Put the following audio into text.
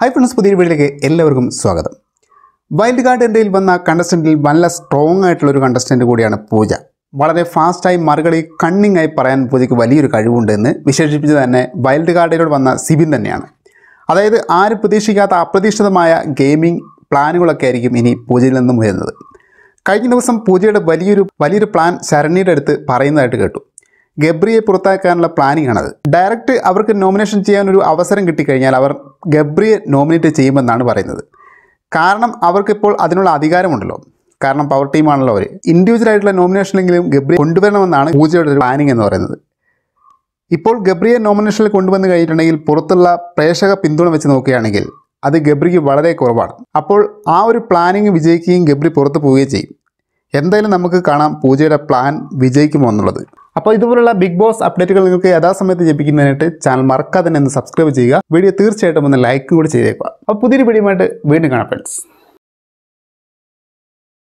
Hi friends പുതിയ വീഡിയോയിലേക്ക് എല്ലാവർക്കും സ്വാഗതം. വൈൽഡ് കാർഡ് എന്റെയിൽ വന്ന കണ്ടസ്റ്റന്റിൽ നല്ല സ്ട്രോങ് ആയിട്ടുള്ള ഒരു കണ്ടസ്റ്റന്റ് കൂടിയാണ് പൂജ. വളരെ ഫാസ്റ്റായി മറുകളി കണ്ണിങ് ആയി പറയാൻ പൂജയ്ക്ക് വലിയൊരു കഴിവുണ്ട് എന്ന് വിശേഷിപ്പിച്ച് തന്നെ വൈൽഡ് കാർഡിലൂടെ വന്ന സിബിൻ തന്നെയാണ്. അതായത് ആരും പ്രതീക്ഷിക്കാത്ത അപ്രതീക്ഷിതമായ ഗെയിമിംഗ് പ്ലാനുകളൊക്കെ ആയിരിക്കും ഇനി പൂജയിൽ നിന്നും വരുന്നത് കഴിഞ്ഞ ദിവസം പൂജയുടെ വലിയൊരു വലിയൊരു പ്ലാൻ ശരണിയുടെ അടുത്ത് പറയുന്നതായിട്ട് കേട്ടു. ഗബ്രിയെ പുറത്താക്കാനുള്ള പ്ലാനിംഗ് ആണത്. ഡയറക്റ്റ് അവർക്ക് നോമിനേഷൻ ചെയ്യാൻ ഒരു അവസരം കിട്ടിക്കഴിഞ്ഞാൽ അവർ ഗബ്രിയെ നോമിനേറ്റ് ചെയ്യുമെന്നാണ് പറയുന്നത്. കാരണം അവർക്കിപ്പോൾ അതിനുള്ള അധികാരമുണ്ടല്ലോ. കാരണം പവർ ടീമാണല്ലോ അവർ ഇൻഡിവിജ്വൽ ആയിട്ടുള്ള നോമിനേഷനെങ്കിലും ഗബ്രി കൊണ്ടുവരണമെന്നാണ് പൂജയുടെ ഒരു പ്ലാനിങ് എന്ന് പറയുന്നത്. ഇപ്പോൾ ഗബ്രിയെ നോമിനേഷനിൽ കൊണ്ടുവന്ന് കഴിഞ്ഞിട്ടുണ്ടെങ്കിൽ പുറത്തുള്ള പ്രേക്ഷക പിന്തുണ വെച്ച് നോക്കുകയാണെങ്കിൽ അത് ഗബ്രിക്ക് വളരെ കുറവാണ്. അപ്പോൾ ആ ഒരു പ്ലാനിങ് വിജയിക്കുകയും ഗബ്രി പുറത്ത് പോവുകയും ചെയ്യും. എന്തായാലും നമുക്ക് കാണാം പൂജയുടെ പ്ലാൻ വിജയിക്കുമോ എന്നുള്ളത്. അപ്പോൾ ഇതുപോലുള്ള ബിഗ് ബോസ് അപ്ഡേറ്റുകൾ നിങ്ങൾക്ക് യഥാസമയത്ത് ലഭിക്കുന്നതിനായിട്ട് ചാനൽ മറക്കാതെ തന്നെ ഒന്ന് സബ്സ്ക്രൈബ് ചെയ്യുക. വീഡിയോ തീർച്ചയായിട്ടും ഒന്ന് ലൈക്ക് കൂടി ചെയ്തേക്കുക. അപ്പോൾ പുതിയൊരു വീഡിയോയുമായിട്ട് വീണ്ടും കാണാം ഫ്രണ്ട്സ്